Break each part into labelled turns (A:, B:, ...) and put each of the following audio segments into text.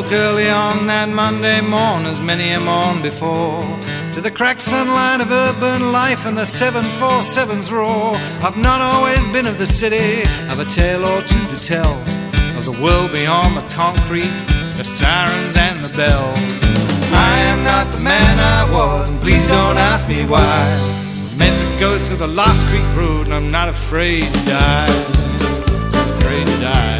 A: early on that Monday morn, as many a morn before. To the cracked sunlight of urban life and the 747's roar. I've not always been of the city, I've a tale or two to tell of the world beyond the concrete, the sirens and the bells. I am not the man I was, and please don't ask me why. I've met the ghost of the Lost Creek Road, and I'm not afraid to die. Afraid to die.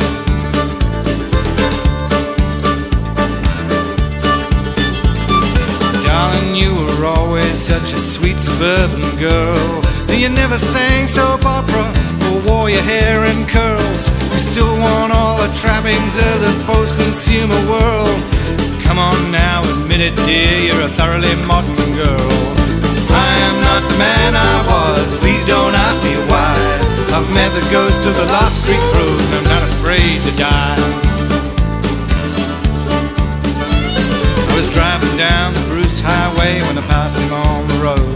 A: Such a sweet suburban girl. You never sang soap opera or wore your hair in curls. You still want all the trappings of the post-consumer world. Come on now, admit it, dear, you're a thoroughly modern girl. I am not the man I was, please don't ask me why. I've met the ghost of the Lost Creek Road, and I'm not afraid to die. I was driving down the Bruce Highway when I passed the road.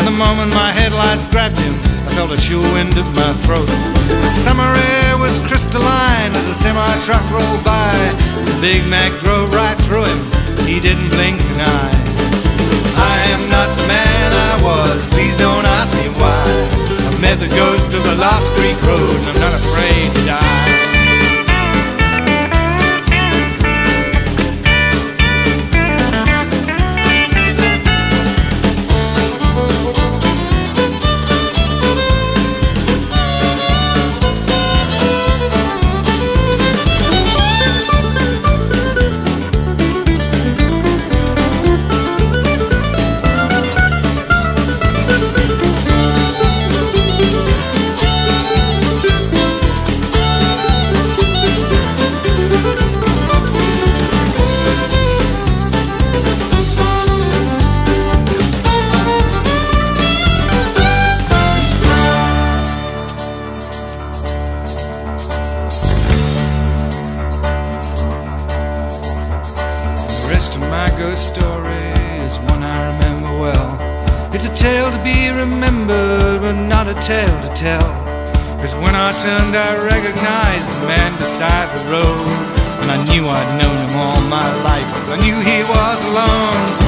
A: And the moment my headlights grabbed him, I felt a chill wind at my throat. The summer air was crystalline as a semi truck rolled by. The big Mack drove right through him, he didn't blink an eye. I am not the man I was, please don't ask me why. I've met the ghost of the Lost Creek Road, The rest my ghost story is one I remember well. It's a tale to be remembered, but not a tale to tell. Cause when I turned, I recognized the man beside the road. And I knew I'd known him all my life. I knew he was alone.